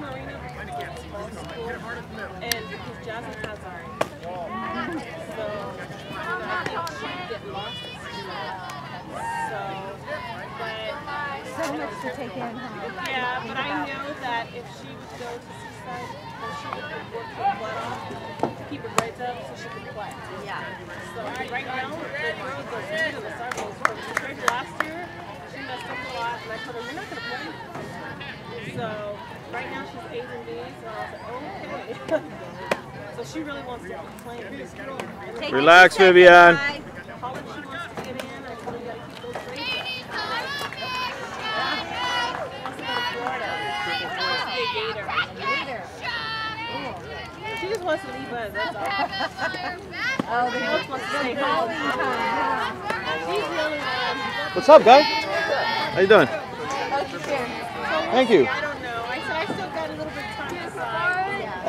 And because Jasmine has our so. So, much to take in, huh? yeah, but I know that if she would go to Seaside, then she would work her butt off up so she could play. So right now, the girl goes good in the circles. From last year, she messed up a lot, and I told her, you're not going to play. So right now she's A's and B's, so I was like, okay. so she really wants to keep playing. And Take Relax, Vivian. seconds, college she wants to get in, I told her you got to keep those grades up. She wants to go to Florida. She wants to be a Gator. Later. She just wants to leave us, that's all. Oh, the Alex wants to stay home. bowling time, huh? She's the only one. What's up, guy? How you doing? Oh, she's here. Thank you. I don't know. I said I still got a little bit of time to decide.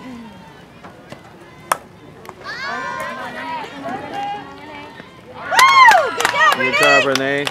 Woo! Good job, Good Renee. job, Renee.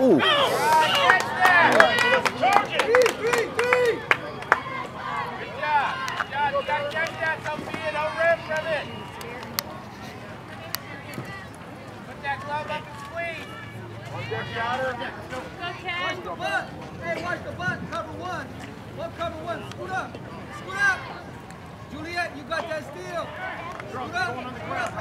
Ooh. Hey, watch the butt. Cover one. One cover one. Scoot up. Scoot up. Juliet, you got that steal. Scoot up. Scoot up.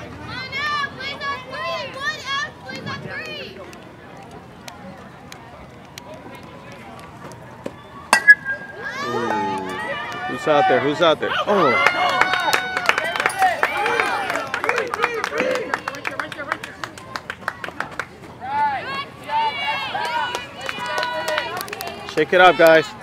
Ooh. Who's out there? Who's out there? Oh. Shake it up, guys. Hey,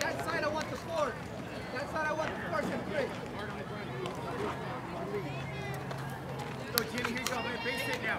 that side I want the four. That side I want the first and three. So Jimmy, here you go, man. Base it now.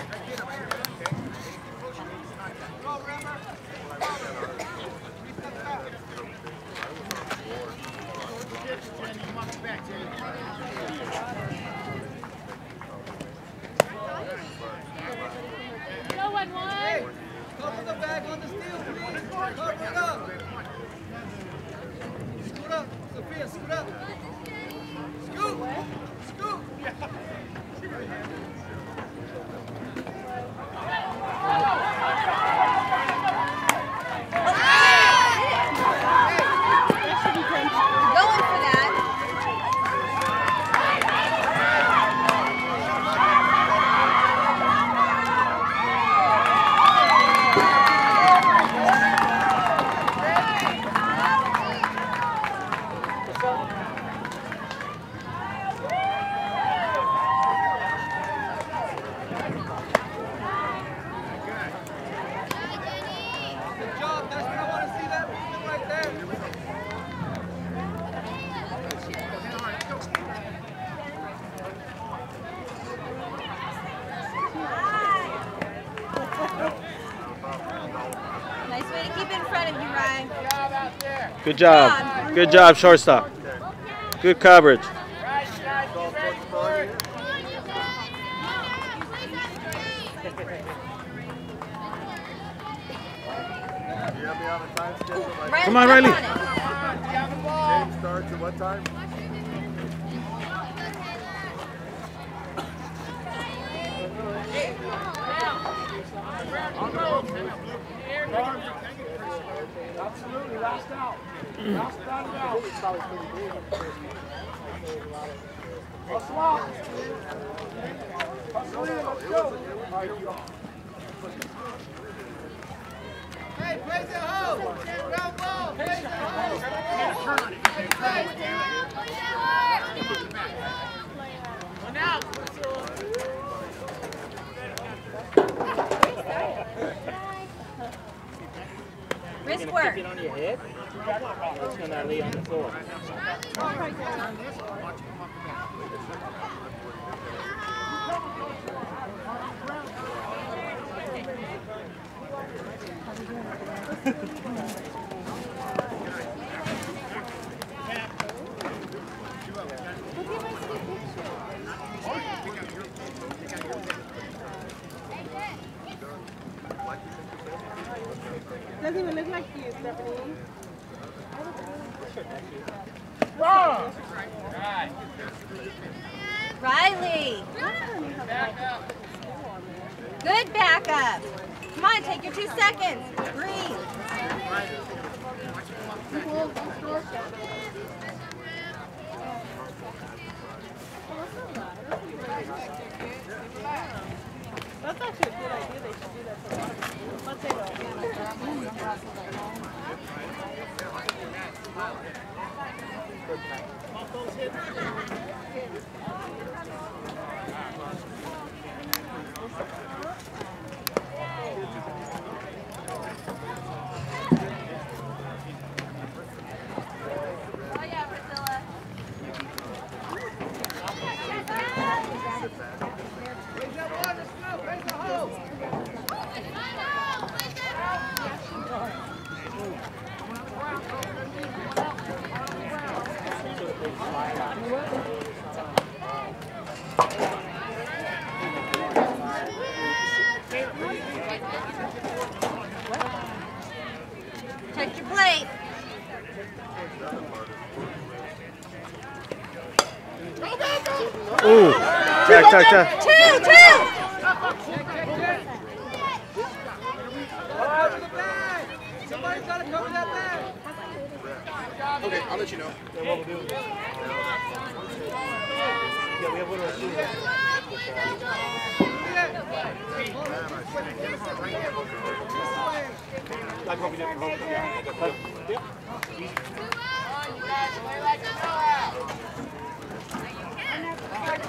front of you, Ryan. Good job. Good job, shortstop. Good coverage. You have on a time schedule? Like, Ryan, Come on, step Riley. on it. game starts at what time? Absolutely, last out. Last batted out. Hustle out. Hustle in, let's go. Hey, place it home. Ground ball. Place it home. One out. Wrist head, it's gonna lay on the floor. Doesn't even look like Riley. Good backup. Come on, take your two seconds. Breathe. That's actually a good idea. They should do that for a lot of people. Say though. Oh yeah, Priscilla. Place that one. Let's go. Place the hole. Check your plate. Ooh. Tack, tack, tack. Two, two. Cover the bag. Somebody's gotta cover that bag. Okay, I'll